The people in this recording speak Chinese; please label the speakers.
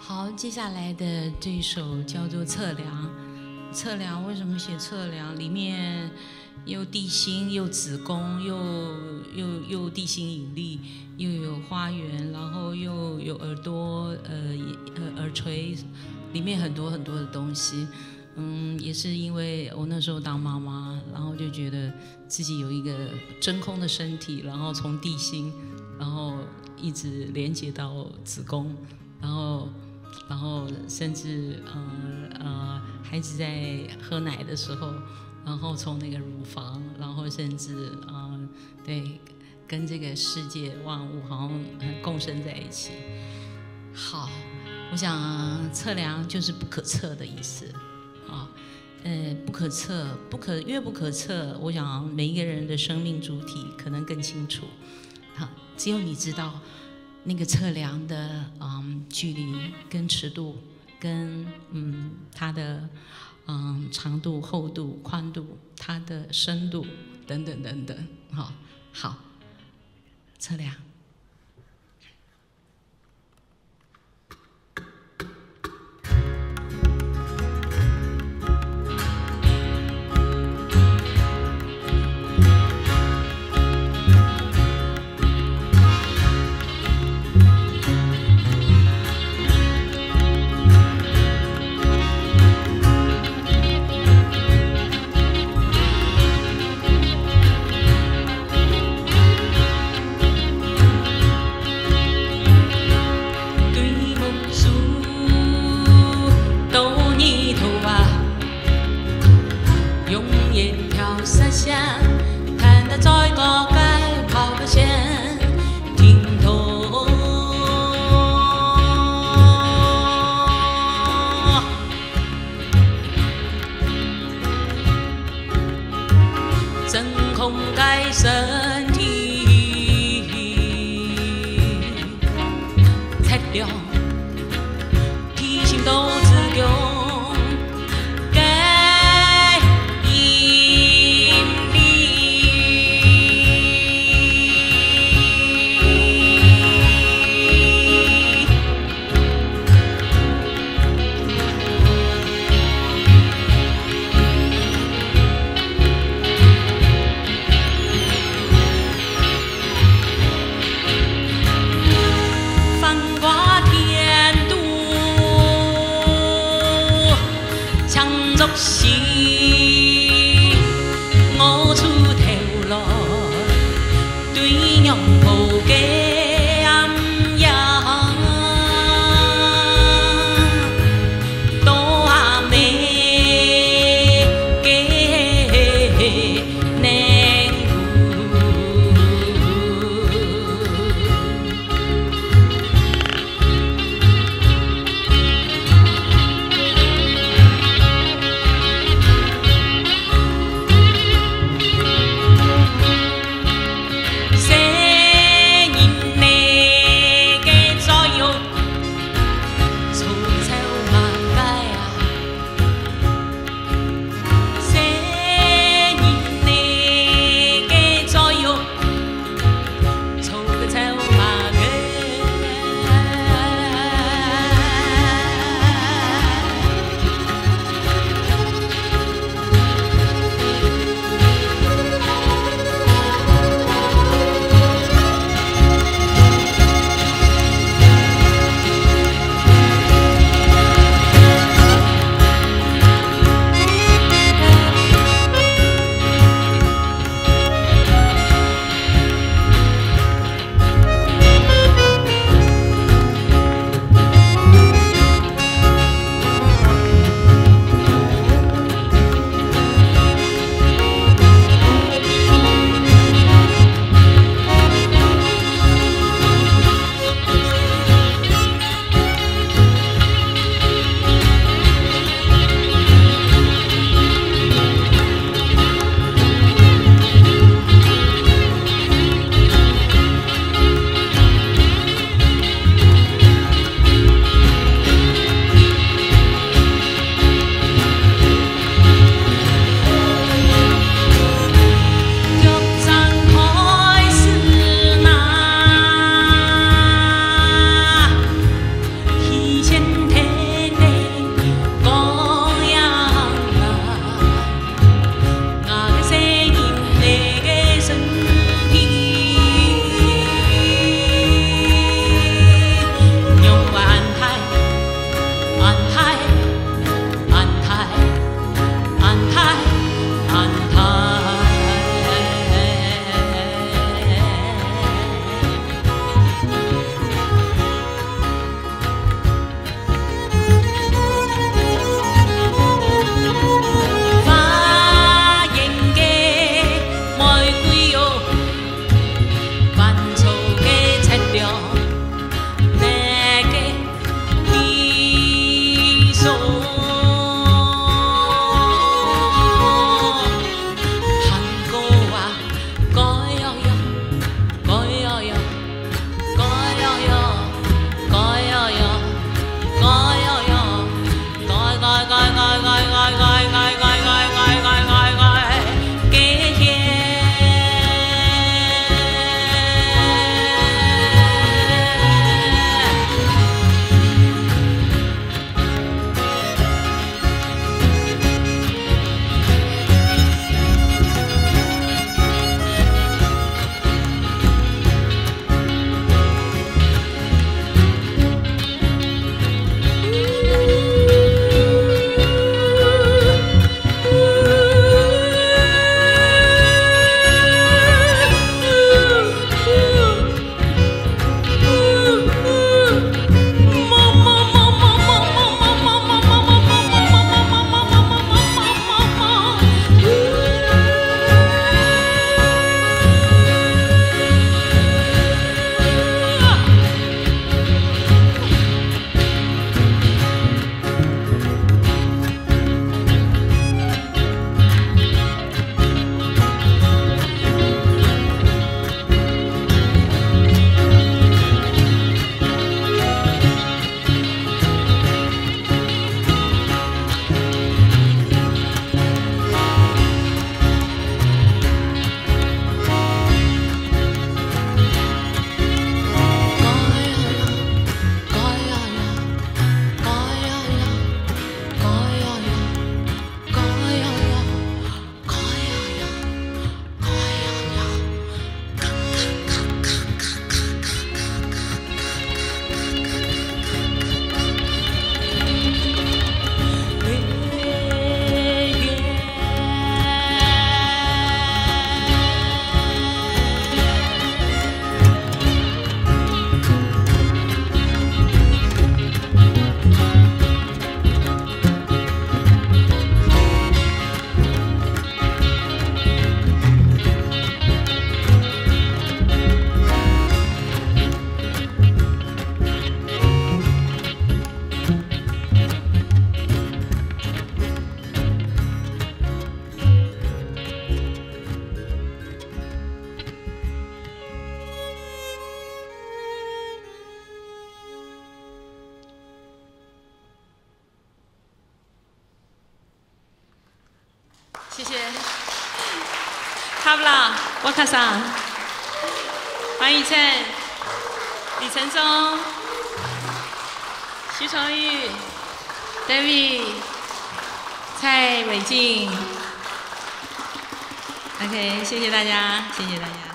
Speaker 1: 好，接下来的这首叫做《测量》。测量为什么写测量？里面有地心，有子宫，又又又地心引力，又有花园，然后又有耳朵，呃呃耳垂，里面很多很多的东西。嗯，也是因为我那时候当妈妈，然后就觉得自己有一个真空的身体，然后从地心，然后一直连接到子宫，然后。然后甚至呃呃，孩子在喝奶的时候，然后从那个乳房，然后甚至啊，对，跟这个世界万物好像共生在一起。好，我想测量就是不可测的意思啊，呃，不可测，不可越不可测，我想每一个人的生命主体可能更清楚。好，只有你知道。那个测量的嗯距离跟尺度跟嗯它的嗯长度厚度宽度它的深度等等等等好好测量。我该跑到线厅头。真空盖身体才掉。沃卡桑，黄宇琛，李承宗，徐崇玉，David，蔡伟静。OK，谢谢大家，谢谢大家。